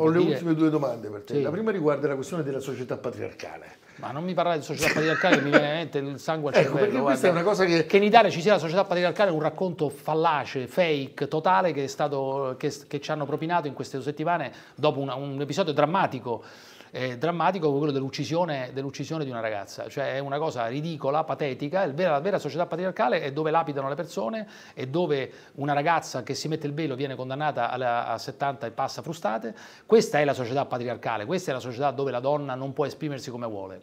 Ho le dire... ultime due domande per te. Sì. La prima riguarda la questione della società patriarcale. Ma non mi parlare di società patriarcale, mi viene in mente il sangue al ecco, cervello. Questa guarda. è una cosa che... che in Italia ci sia la società patriarcale è un racconto fallace, fake, totale che, è stato, che, che ci hanno propinato in queste settimane dopo una, un episodio drammatico eh, drammatico quello dell'uccisione, dell'uccisione, di una ragazza, cioè è una cosa ridicola, patetica, vera, la vera società patriarcale è dove lapidano le persone e dove una ragazza che si mette il velo viene condannata a, a 70 e passa frustate, questa è la società patriarcale, questa è la società dove la donna non può esprimersi come vuole.